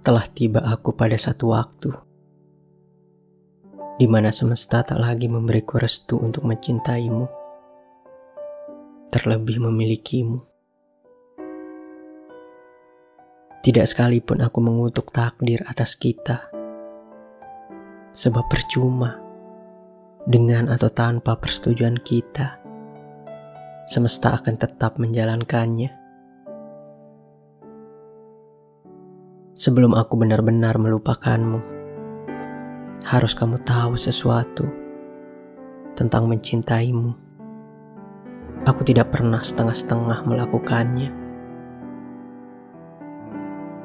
Telah tiba aku pada satu waktu di mana semesta tak lagi memberiku restu untuk mencintaimu, terlebih memilikimu. Tidak sekalipun aku mengutuk takdir atas kita, sebab percuma dengan atau tanpa persetujuan kita, semesta akan tetap menjalankannya. Sebelum aku benar-benar melupakanmu, harus kamu tahu sesuatu tentang mencintaimu. Aku tidak pernah setengah-setengah melakukannya.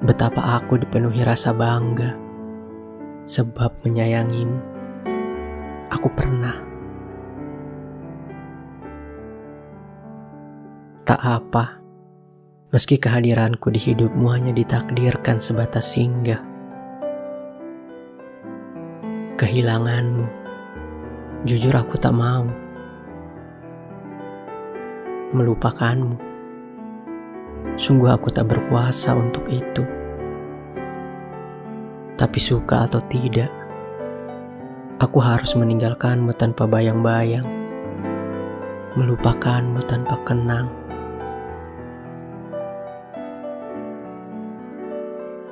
Betapa aku dipenuhi rasa bangga sebab menyayangimu. Aku pernah. Tak apa Meski kehadiranku di hidupmu hanya ditakdirkan sebatas singgah. Kehilanganmu, jujur aku tak mau. Melupakanmu, sungguh aku tak berkuasa untuk itu. Tapi suka atau tidak, aku harus meninggalkanmu tanpa bayang-bayang, melupakanmu tanpa kenang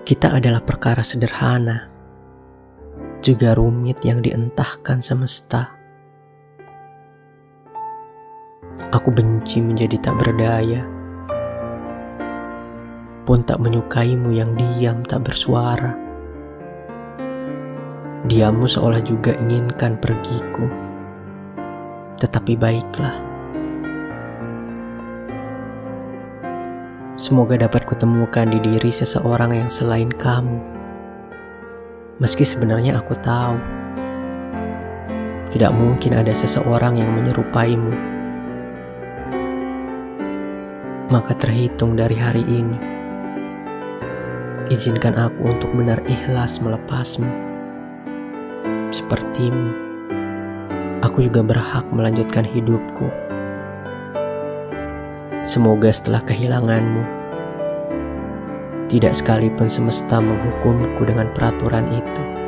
Kita adalah perkara sederhana, juga rumit yang dientahkan semesta. Aku benci menjadi tak berdaya, pun tak menyukaimu yang diam tak bersuara. Diamu seolah juga inginkan pergiku, tetapi baiklah. Semoga dapat kutemukan di diri seseorang yang selain kamu. Meski sebenarnya aku tahu, tidak mungkin ada seseorang yang menyerupaimu. Maka terhitung dari hari ini, izinkan aku untuk benar ikhlas melepasmu. Sepertimu, aku juga berhak melanjutkan hidupku Semoga setelah kehilanganmu, tidak sekalipun semesta menghukumku dengan peraturan itu.